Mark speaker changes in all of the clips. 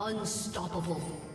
Speaker 1: Unstoppable.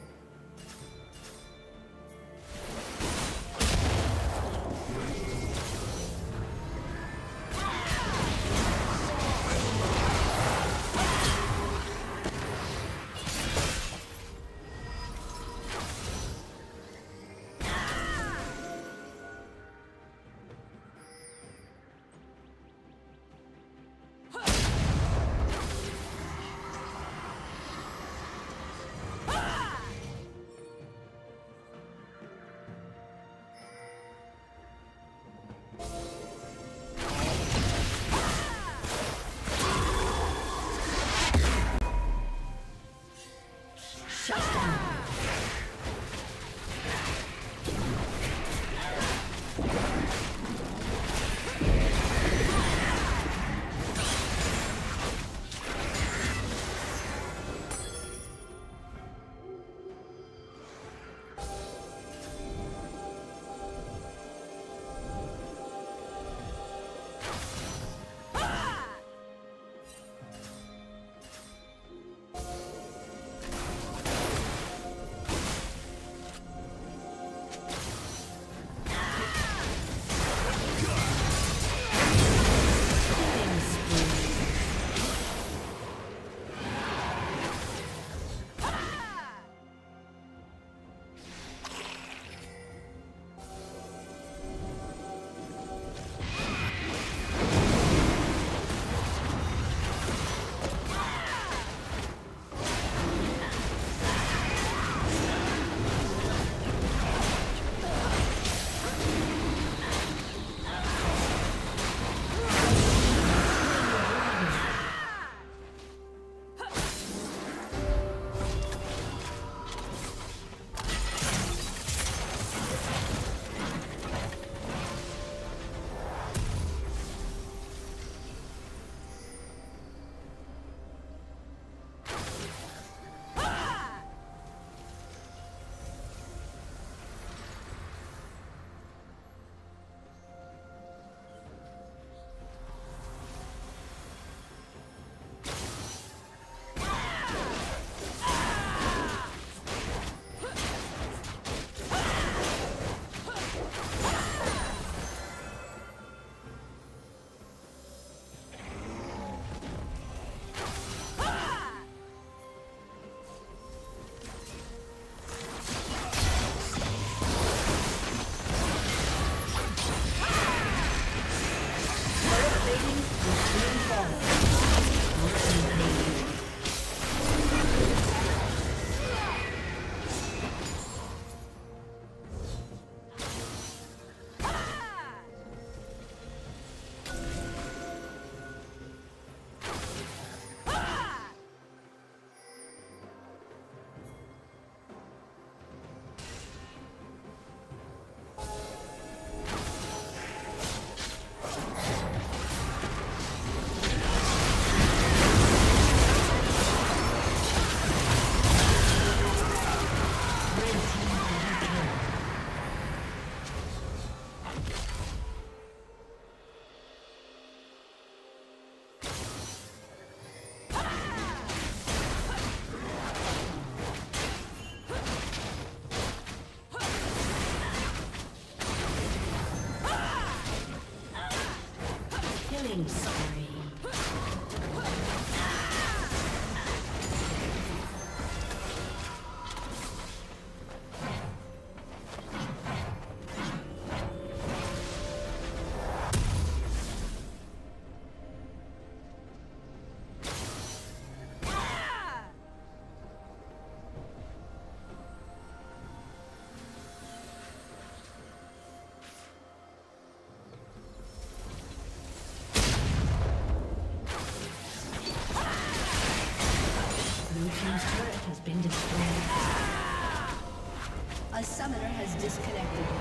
Speaker 1: Killing spree.
Speaker 2: Disconnected.